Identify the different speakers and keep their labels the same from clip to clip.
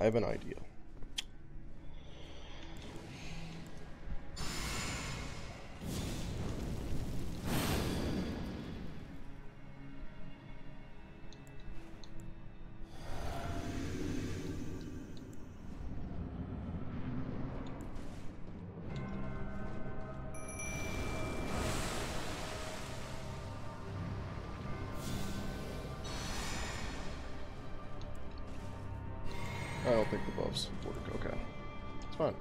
Speaker 1: I have an idea. I don't think the buffs work. Okay. It's fine.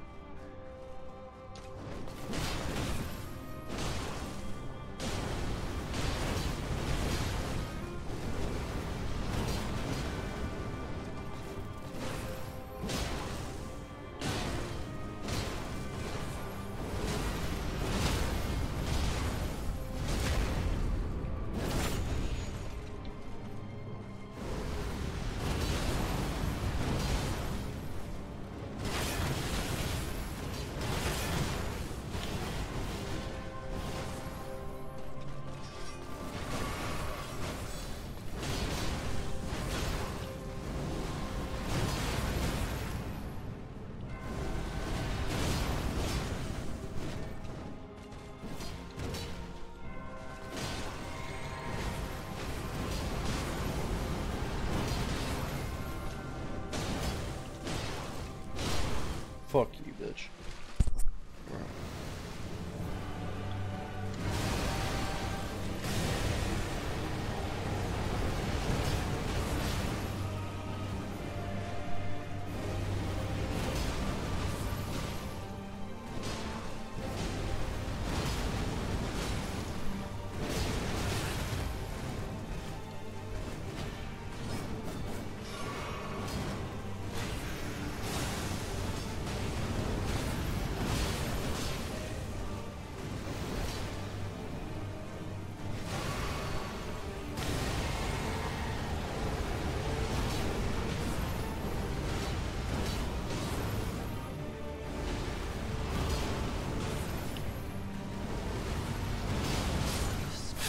Speaker 1: Fuck you, bitch.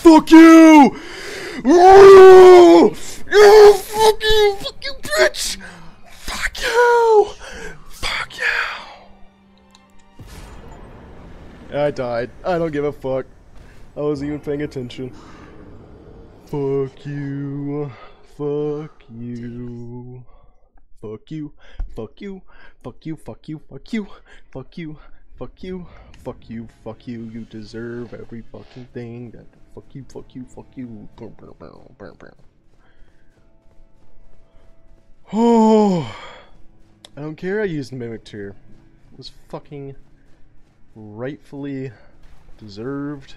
Speaker 1: Fuck you! Oh, oh, fuck you! Fuck you, bitch! Fuck you! Fuck you! I died. I don't give a fuck. I wasn't even paying attention. Fuck you. Fuck you. Fuck you. Fuck you. Fuck you. Fuck you. Fuck you. Fuck you. Fuck you. Fuck you. Fuck you. You deserve every fucking thing. That fuck you. Fuck you. Fuck you. Oh, I don't care. I used mimic tear. It was fucking rightfully deserved